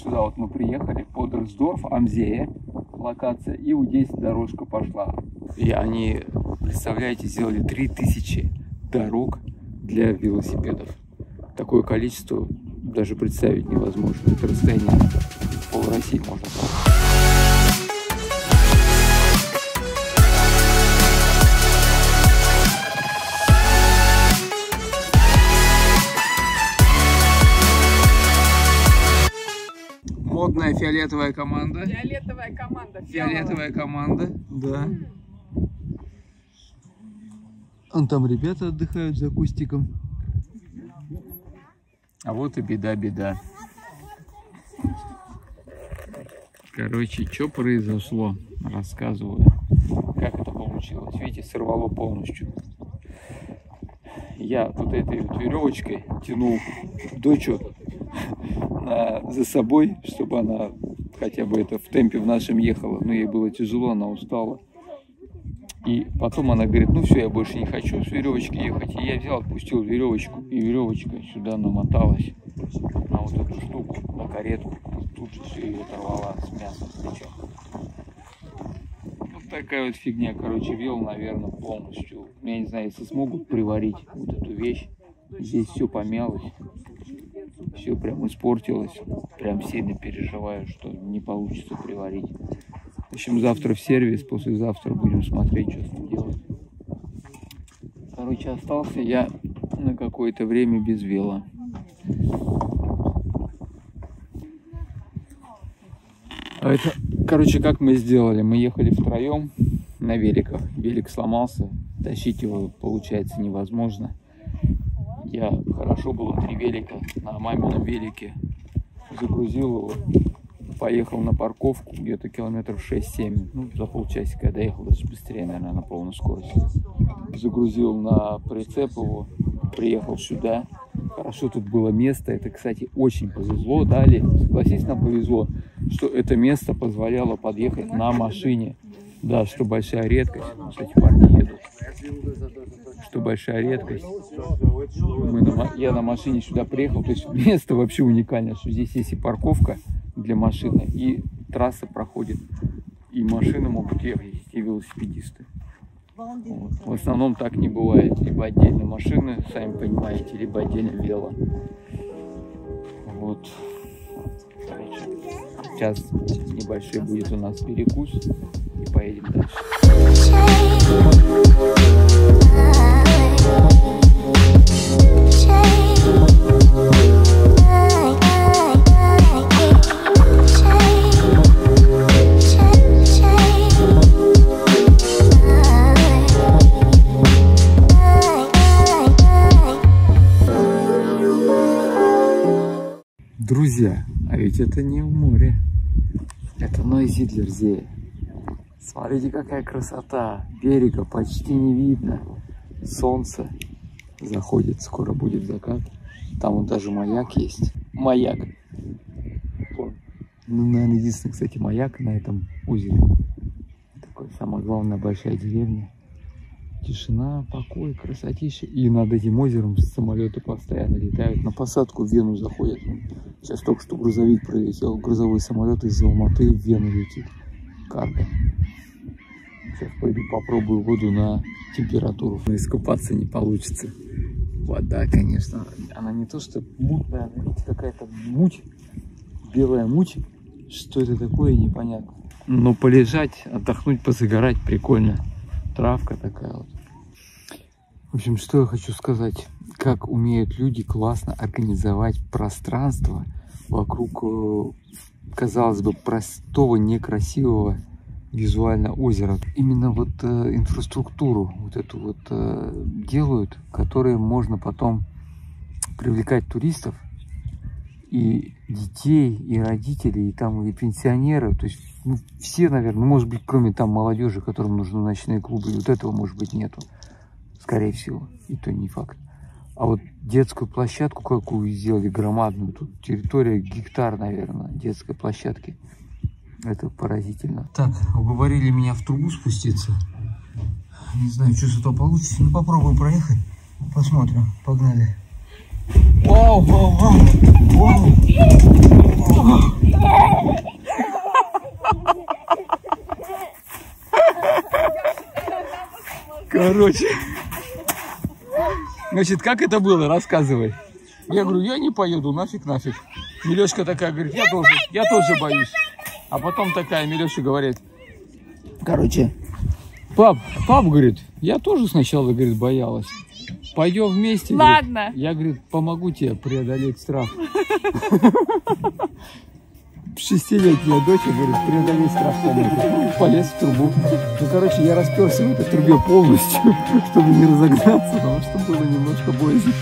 сюда вот мы приехали, под Рысдорф, Амзея, локация, и вот здесь дорожка пошла. И они, представляете, сделали 3000 дорог для велосипедов. Такое количество даже представить невозможно. Это расстояние пол России можно сказать. Модная фиолетовая команда. Фиолетовая команда. Фиолетовая команда, да. Вон там ребята отдыхают за кустиком. А вот и беда-беда. Короче, что произошло, рассказываю. Как это получилось. Видите, сорвало полностью. Я вот этой вот веревочкой тянул дочу на, за собой, чтобы она хотя бы это в темпе в нашем ехала. Но ей было тяжело, она устала. И потом она говорит, ну все, я больше не хочу с веревочки ехать. И я взял, отпустил веревочку, и веревочка сюда намоталась на вот эту штуку, на каретку. Тут же все ее оторвала с мясом, с плеча. Вот такая вот фигня, короче, вел, наверное, полностью. Я не знаю, если смогут приварить вот эту вещь. Здесь все помялось, все прям испортилось. Прям сильно переживаю, что не получится приварить. В общем, завтра в сервис, послезавтра будем смотреть, что с ним делать. Короче, остался я на какое-то время без вела. А это, короче, как мы сделали? Мы ехали втроем на великах. Велик сломался, тащить его получается невозможно. Я хорошо было три велика на мамином велике. Загрузил его, поехал на парковку где-то километров 6-7. Ну, за полчасика я доехал даже быстрее, наверное, на полной скорости. Загрузил на прицеп его, приехал сюда. Хорошо тут было место. Это, кстати, очень повезло. Дали, согласись, нам повезло, что это место позволяло подъехать на машине. Да, что большая редкость. Кстати, парни едут. Что большая редкость. На, я на машине сюда приехал. То есть место вообще уникальное, что здесь есть и парковка для машины, и трасса проходит. И машины могут ехать, и велосипедисты. Вот. В основном так не бывает. Либо отдельно машины, сами понимаете, либо отдельно вело. Вот. Сейчас небольшой будет у нас перекус и поедем дальше. Друзья, а ведь это не в море. Это Нойзидлерзее. Смотрите, какая красота. Берега почти не видно. Солнце заходит, скоро будет закат. Там вот даже маяк есть. Маяк. Ну, наверное, единственный, кстати, маяк на этом озере. Такой самая главная большая деревня. Тишина, покой, красотища. И над этим озером самолеты постоянно летают. На посадку в Вену заходят. Сейчас только что грузовик пролетел. Грузовой самолет из Алматы в Вену летит. Карго. Сейчас пойду попробую воду на температуру. Но искупаться не получится. Вода, конечно, она не то что мутная, она, видите, какая-то муть, белая муть. Что это такое, непонятно. Но полежать, отдохнуть, позагорать прикольно. Травка такая вот. В общем, что я хочу сказать. Как умеют люди классно организовать пространство вокруг, э, казалось бы, простого, некрасивого визуально озера. Именно вот э, инфраструктуру вот эту вот э, делают, которые можно потом привлекать туристов и детей, и родителей, и там и пенсионеров, то есть ну, все, наверное, может быть, кроме там молодежи, которым нужны ночные клубы, вот этого, может быть, нету, скорее всего, и то не факт. А вот детскую площадку какую сделали громадную, тут территория гектар, наверное, детской площадки. Это поразительно. Так, уговорили меня в трубу спуститься. Не знаю, что с этого получится. Ну, попробуем проехать. Посмотрим. Погнали. Вау, вау, вау. Вау. Короче. Значит, как это было? Рассказывай. Я говорю, я не поеду, нафиг, нафиг. Милешка такая говорит, я тоже, я тоже боюсь. А потом такая Милеша говорит, короче, пап, пап, говорит, я тоже сначала, говорит, боялась. Пойдем вместе. говорит. Ладно. Я, говорит, помогу тебе преодолеть страх. Шестилетняя дочь, говорит, преодолеть страх поможет. Полез в трубу. Ну, короче, я расперся в этой трубе полностью, чтобы не разогнаться, потому что было немножко боязно.